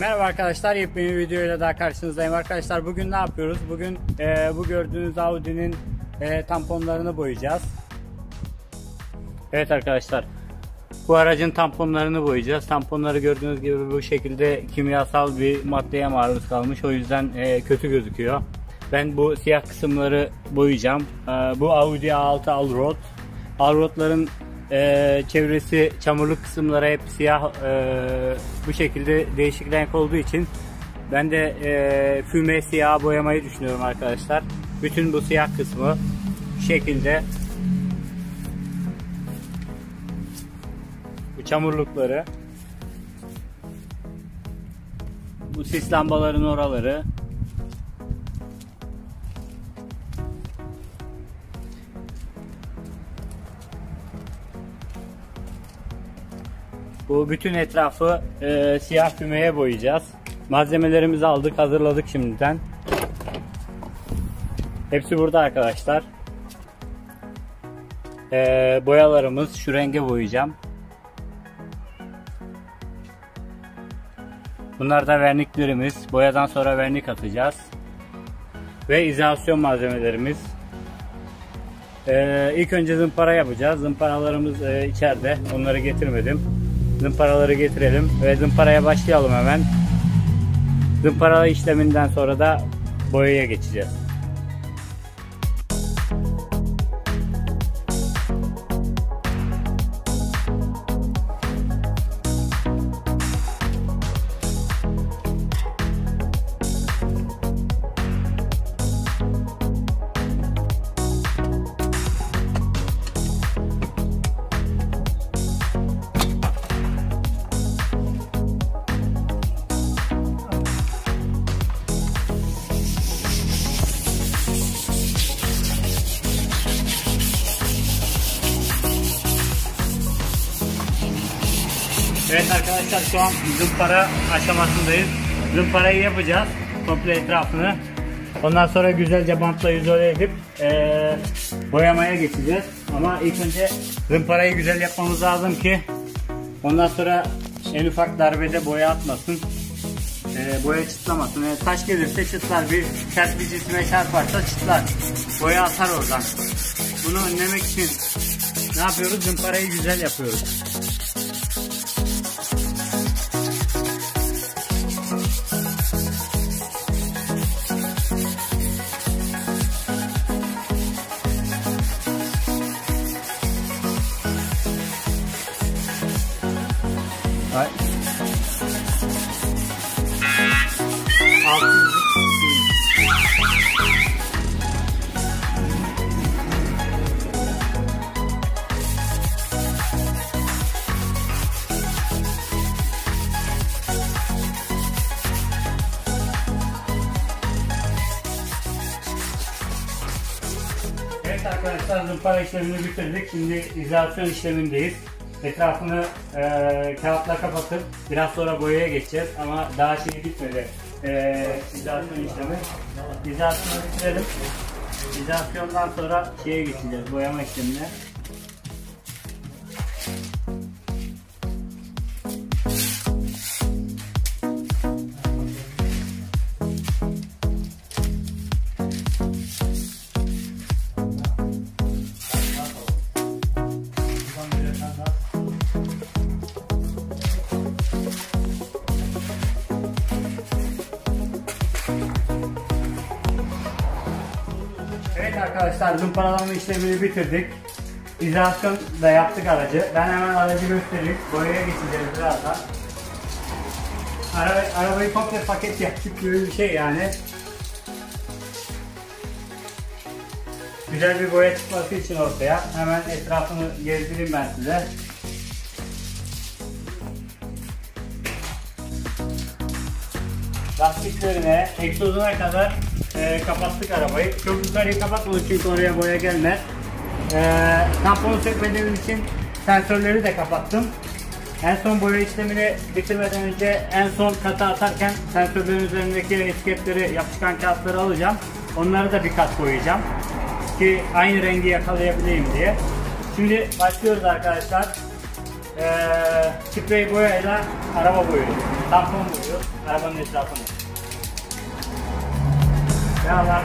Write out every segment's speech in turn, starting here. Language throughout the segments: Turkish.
Merhaba arkadaşlar, yepyeni bir videoyla daha karşınızdayım arkadaşlar. Bugün ne yapıyoruz? Bugün e, bu gördüğünüz Audi'nin e, tamponlarını boyayacağız. Evet arkadaşlar, bu aracın tamponlarını boyayacağız. Tamponları gördüğünüz gibi bu şekilde kimyasal bir maddeye maruz kalmış. O yüzden e, kötü gözüküyor. Ben bu siyah kısımları boyayacağım. E, bu Audi A6 Allroad. Allroad'ların e, çevresi çamurlu kısımlara hep siyah e, bu şekilde değişik renk olduğu için ben de e, füme siyah boyamayı düşünüyorum arkadaşlar. Bütün bu siyah kısmı bu şekilde bu çamurlukları bu sis lambaların oraları Bu bütün etrafı e, siyah fümeye boyayacağız. Malzemelerimizi aldık, hazırladık şimdiden. Hepsi burada arkadaşlar. E, boyalarımız şu renge boyayacağım. Bunlar da verniklerimiz. Boyadan sonra vernik atacağız. Ve izolasyon malzemelerimiz. Ee, ilk önce zımpara yapacağız. Zımparalarımız e, içeride. Onları getirmedim. Zımparaları getirelim ve zımparaya başlayalım hemen. Zımpara işleminden sonra da boyaya geçeceğiz. Evet arkadaşlar şu an zımpara aşamasındayız. Zımparayı yapacağız. Komple etrafını. Ondan sonra güzelce bantla izole edip ee, boyamaya geçeceğiz. Ama ilk önce zımparayı güzel yapmamız lazım ki ondan sonra en ufak darbede boya atmasın. E, boya çıtlamasın. E, taş gelirse çıtlar. Bir sert bir cisme çarparsa çıtlar. Boya atar oradan. Bunu önlemek için ne yapıyoruz? Zımparayı güzel yapıyoruz. Zımpara işlemini bitirdik. Şimdi izolasyon işlemindeyiz. Etrafını e, kağıtla kapatıp biraz sonra boyaya geçeceğiz ama daha şey bitmedi. E, izolasyon işlemi. İzolasyonu bitirelim. İzolasyondan sonra şeye geçeceğiz, boyama işlemine. Arkadaşlar zımparalama işlemini bitirdik. İzolasyon da yaptık aracı. Ben hemen aracı göstereyim. Boyaya geçeceğiz birazdan. Ara, arabayı komple paket yaptık gibi bir şey yani. Güzel bir boya çıkması için ortaya. Hemen etrafını gezdireyim ben size. Lastiklerine, egzozuna kadar e, kapattık arabayı. Çok yukarıyı kapatmadık çünkü oraya boya gelmez. E, tamponu sökmediğimiz için sensörleri de kapattım. En son boya işlemini bitirmeden önce en son kata atarken sensörlerin üzerindeki etiketleri, yapışkan kağıtları alacağım. Onları da bir kat boyayacağım. Ki aynı rengi yakalayabileyim diye. Şimdi başlıyoruz arkadaşlar. Eee sprey boyayla araba boyuyor. Tampon boyuyor. Arabanın etrafını. Ya Allah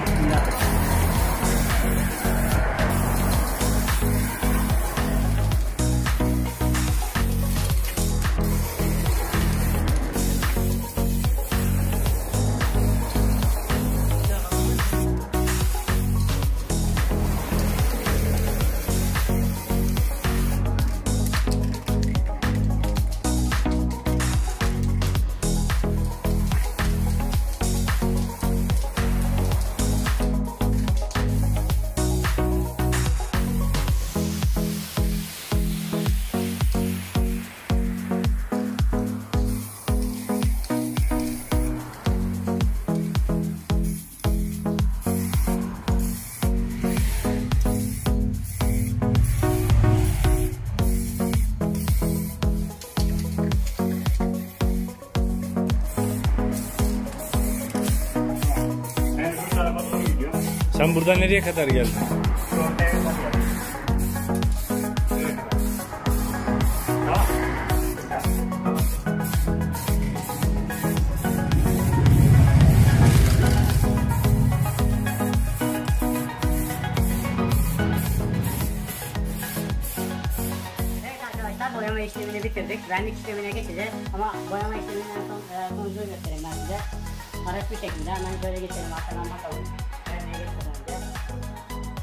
Sen buradan nereye kadar geldin? Boyama işlemini bitirdik. Vernik işlemine geçeceğiz. Ama boyama işleminin son e, sonucunu göstereyim ben size. Araç bu şekilde. Hemen şöyle geçelim arkadan bakalım. Verniğe geçmeden önce.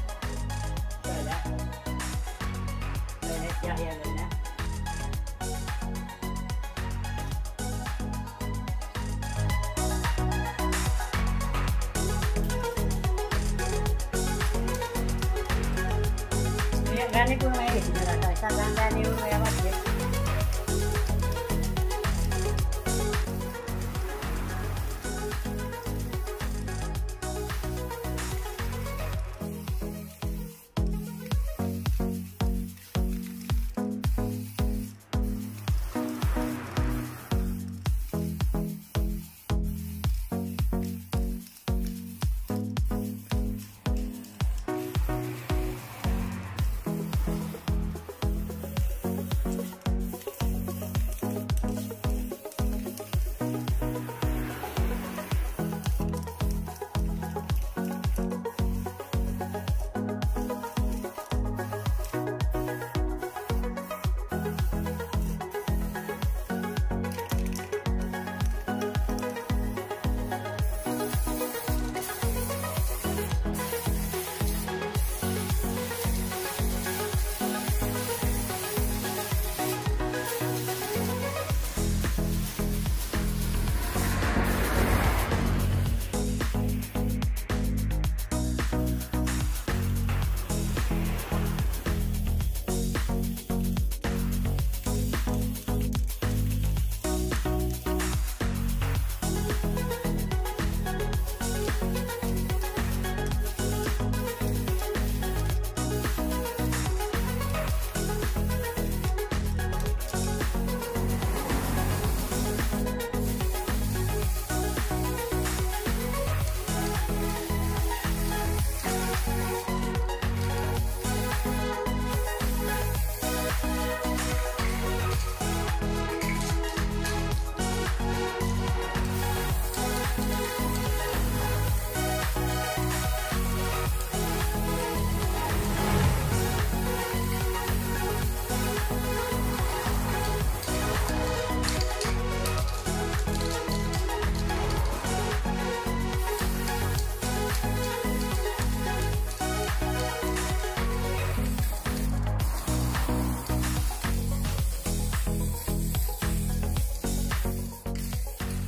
Şöyle. Böyle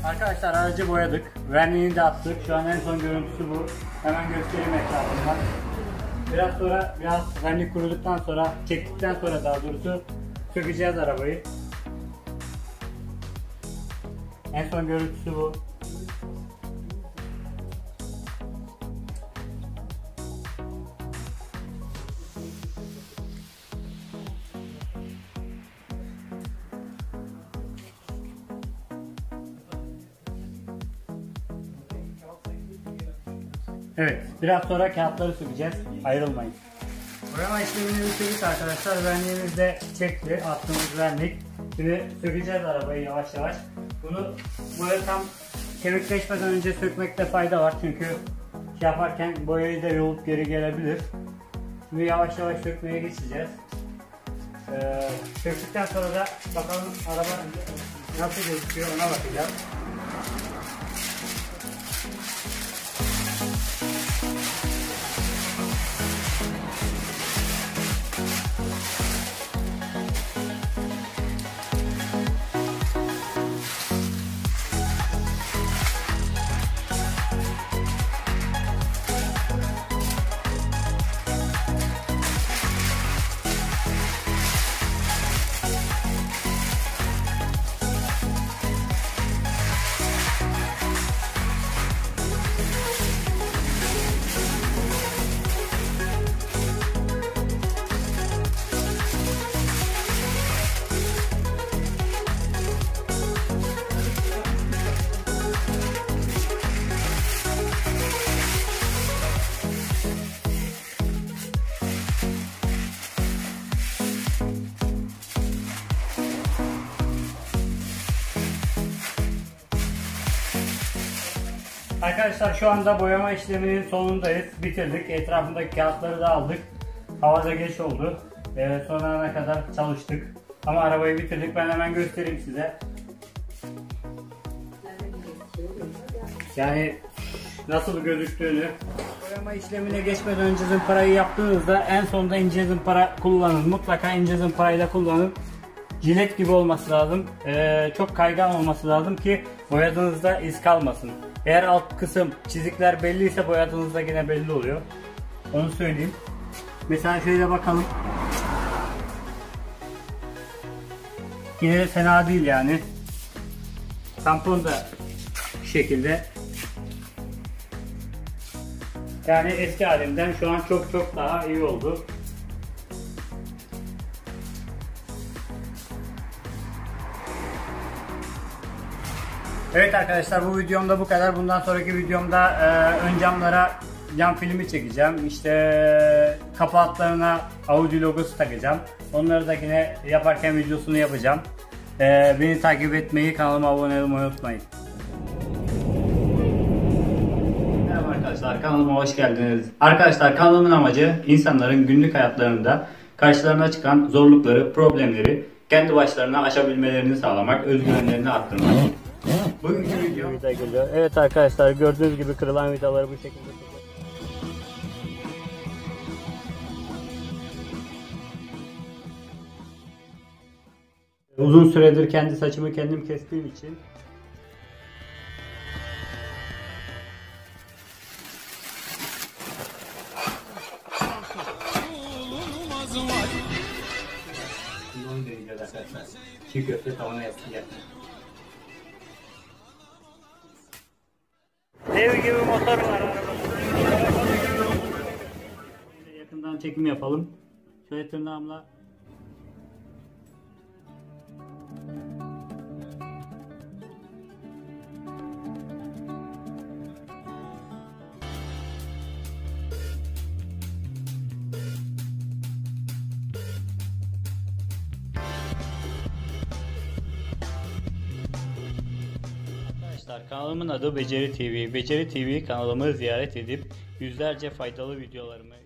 Arkadaşlar aracı boyadık. Verniğini de attık. Şu an en son görüntüsü bu. Hemen göstereyim etrafından. Biraz sonra biraz vernik kuruduktan sonra çektikten sonra daha doğrusu sökeceğiz arabayı. En son görüntüsü bu. Evet, biraz sonra kağıtları sökeceğiz. Ayrılmayın. Boyama işlemini bitirdik arkadaşlar. Verniğimiz de çekti. Attığımız vernik. Şimdi sökeceğiz arabayı yavaş yavaş. Bunu böyle tam kemikleşmeden önce sökmekte fayda var. Çünkü şey yaparken boyayı da yolup geri gelebilir. Şimdi yavaş yavaş sökmeye geçeceğiz. Ee, söktükten sonra da bakalım araba nasıl gözüküyor ona bakacağız. Arkadaşlar şu anda boyama işleminin sonundayız. Bitirdik. Etrafındaki kağıtları da aldık. Havada geç oldu. Ee, son kadar çalıştık. Ama arabayı bitirdik. Ben hemen göstereyim size. Yani nasıl gözüktüğünü. Boyama işlemine geçmeden önce zımparayı yaptığınızda en sonunda ince zımpara kullanın. Mutlaka ince zımparayla kullanın. Jilet gibi olması lazım. Ee, çok kaygan olması lazım ki boyadığınızda iz kalmasın. Eğer alt kısım çizikler belliyse boyadığınızda yine belli oluyor. Onu söyleyeyim. Mesela şöyle bakalım. Yine de fena değil yani. Tampon da şu şekilde. Yani eski halimden şu an çok çok daha iyi oldu. Evet arkadaşlar bu videomda bu kadar. Bundan sonraki videomda e, ön camlara cam filmi çekeceğim. İşte kapı altlarına Audi logosu takacağım. Onları da yine yaparken videosunu yapacağım. E, beni takip etmeyi, kanalıma abone olmayı unutmayın. Merhaba arkadaşlar kanalıma hoş geldiniz. Arkadaşlar kanalımın amacı insanların günlük hayatlarında karşılarına çıkan zorlukları, problemleri kendi başlarına aşabilmelerini sağlamak, özgüvenlerini arttırmak. Bugünkü video vida geliyor. Evet arkadaşlar gördüğünüz gibi kırılan vidaları bu şekilde Uzun süredir kendi saçımı kendim kestiğim için. Çiğ köfte tavana yapacağız. Şöyle yakından çekim yapalım. Şöyle tırnağımla Arkadaşlar kanalımın adı Beceri TV. Beceri TV kanalımı ziyaret edip yüzlerce faydalı videolarımı